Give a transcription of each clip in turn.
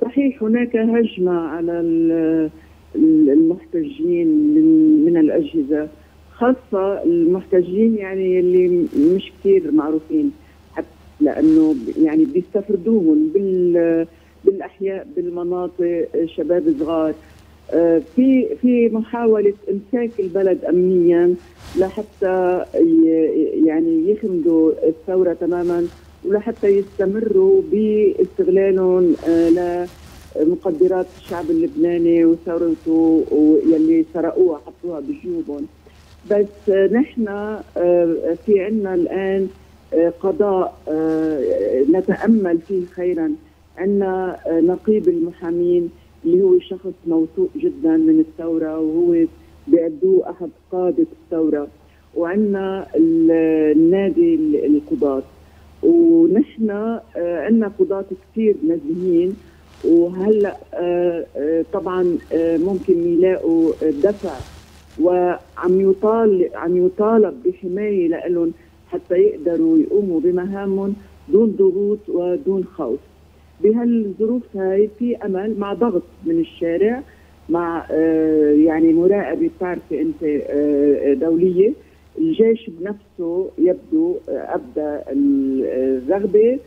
صحيح هناك هجمة على المحتجين من الأجهزة خاصة المحتجين يعني اللي مش كثير معروفين لأنه يعني بيستفردوهم بال بالأحياء بالمناطق شباب صغار. في في محاولة إمساك البلد امنيا لحتى يعني يخمدوا الثورة تماما. ولحتى يستمروا باستغلالهم لمقدرات الشعب اللبناني وثورته واللي سرقوها حطوها بجيوبهم. بس نحن في عنا الآن قضاء نتأمل فيه خيرا. عندنا نقيب المحامين اللي هو شخص موثوق جدا من الثورة وهو بيعدوه أحد قادة الثورة. وعندنا النادي القضاة ونحن عندنا قضاة كثير نزيهين وهلأ طبعا ممكن يلاقوا دفع وعم يطال عم يطالب بحماية لهم حتى يقدروا يقوموا بمهامهم دون ضغوط ودون خوف. بهالظروف هاي في أمل مع ضغط من الشارع مع آه يعني مراقبة بتعرفي أنت آه دولية. الجيش بنفسه يبدو آه أبدى الرغبة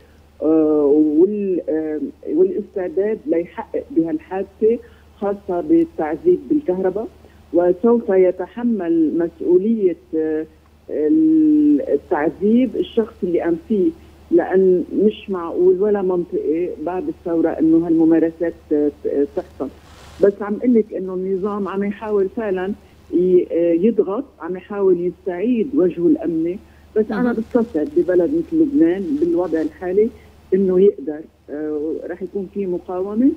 والاستعداد ليحقق بهالحادثه خاصة بالتعذيب بالكهرباء. وسوف يتحمل مسؤولية التعذيب الشخص اللي قام فيه لأن مش معقول ولا منطقي بعد الثورة إنه هالممارسات تحصل. بس عم أقول لك إنه النظام عم يحاول فعلا يضغط عم يحاول يستعيد وجهه الأمني. بس أنا بستفسر ببلد مثل لبنان بالوضع الحالي إنه يقدر. رح يكون في مقاومة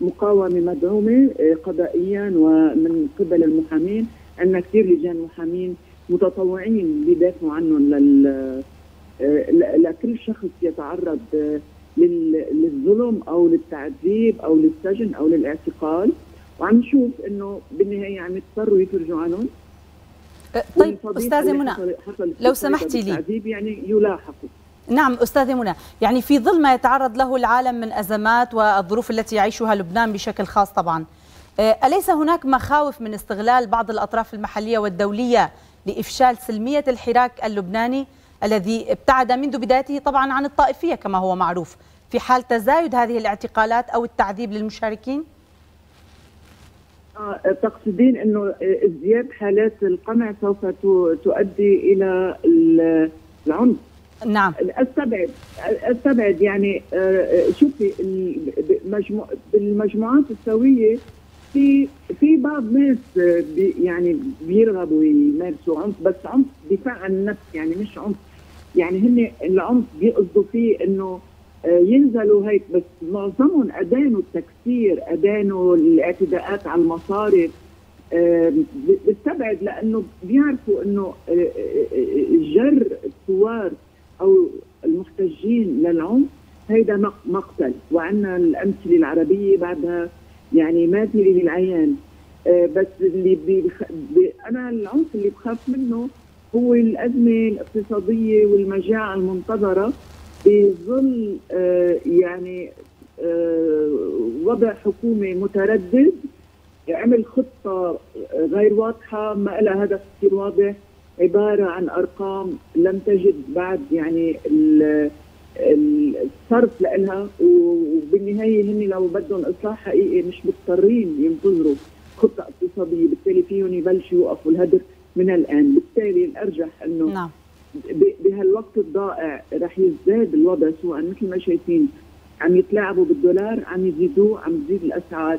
مقاومة مدعومة قضائيا ومن قبل المحامين. عندنا كثير لجان محامين متطوعين بيدافعوا عنهم لل لكل شخص يتعرض للظلم أو للتعذيب أو للسجن أو للاعتقال. وعم نشوف إنه بالنهاية عم يضطروا يفرجوا عنهم. طيب أستاذة منى لو سمحتي لي. يعني يلاحقوا. نعم أستاذة منى يعني في ظل ما يتعرض له العالم من أزمات والظروف التي يعيشها لبنان بشكل خاص طبعا أليس هناك مخاوف من استغلال بعض الأطراف المحلية والدولية لإفشال سلمية الحراك اللبناني الذي ابتعد منذ بدايته طبعا عن الطائفية كما هو معروف؟ في حال تزايد هذه الاعتقالات أو التعذيب للمشاركين؟ آه تقصدين إنه ازدياد حالات القمع سوف تؤدي إلى العنف. نعم. أستبعد أستبعد يعني شوفي بالمجموعات السوية في في بعض ناس بي يعني بيرغبوا يمارسوا عنف بس عنف دفاع عن النفس يعني مش عنف. يعني هن العنف بيقصدوا فيه إنه ينزلوا هيك بس معظمهم أدانوا التكسير أدانوا الاعتداءات على المصارف. بستبعد لأنه بيعرفوا إنه جر الثوار أو المحتجين للعنف هيدا مقتل. وعندنا الأمثلة العربية بعدها يعني ماثله للعيان بس اللي بيخ... بي... أنا العنف اللي بخاف منه هو الأزمة الاقتصادية والمجاعة المنتظرة. بظل يعني وضع حكومه متردد عمل خطة غير واضحة ما لها هدف كثير واضح عبارة عن أرقام لم تجد بعد يعني الصرف لها وبالنهاية هن لو بدهم إصلاح حقيقي مش مضطرين ينتظروا خطة اقتصادية بالتالي فيهم يبلشوا يوقفوا الهدر من الآن بالتالي الارجح إنه نعم. بهالوقت الضائع رح يزداد الوضع سوءا مثل ما شايفين. عم يتلاعبوا بالدولار عم يزيدوه عم تزيد الأسعار.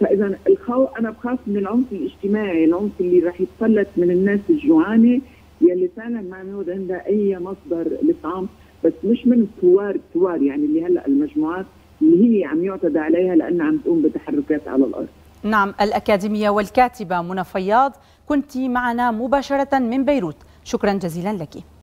فإذا الخوف أنا بخاف من العنف الاجتماعي العنف اللي رح يتفلت من الناس الجوعانة يلي فعلا ما يعود عندها أي مصدر للطعام. بس مش من الثوار الثوار يعني اللي هلأ المجموعات اللي هي عم يعتدى عليها لأنها عم تقوم بتحركات على الأرض. نعم الأكاديمية والكاتبة منى فياض كنت معنا مباشرة من بيروت. شكرا جزيلا لك.